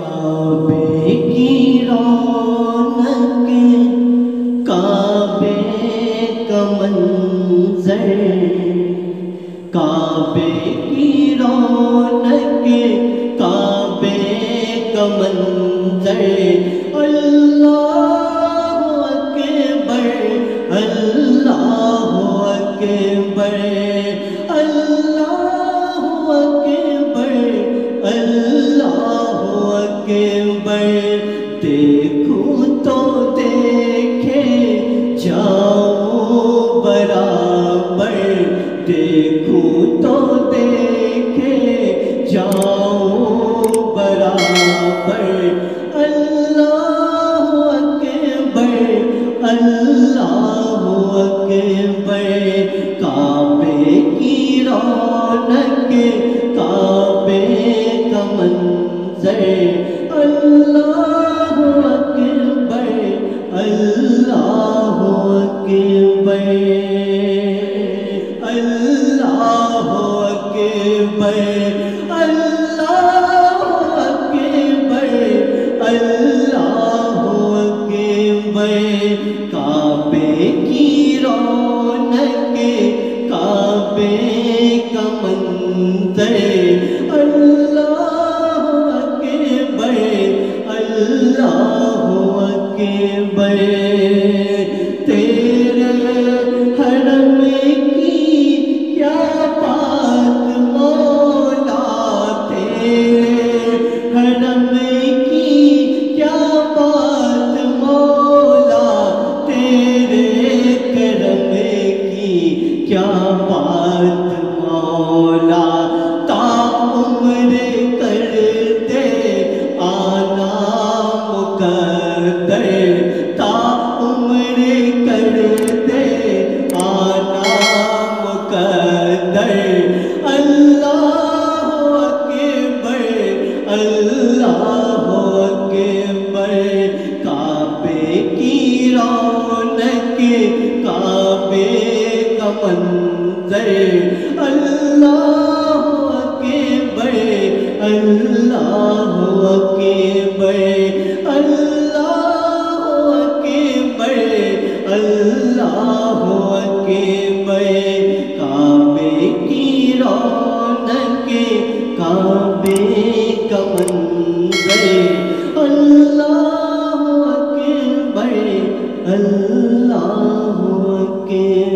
کعبے کی رونق کعبے کا منظر، کعبے کی رونق کعبے کا منظر۔ اللہ اکبر اللہ اکبر۔ منظر اللہ اکبر اللہ اکبر اللہ اکبر اللہ اللہ اکبر تیرے حرم رونق کعبے کا منظر اللہ اکبر اللہ اکبر اللہ کے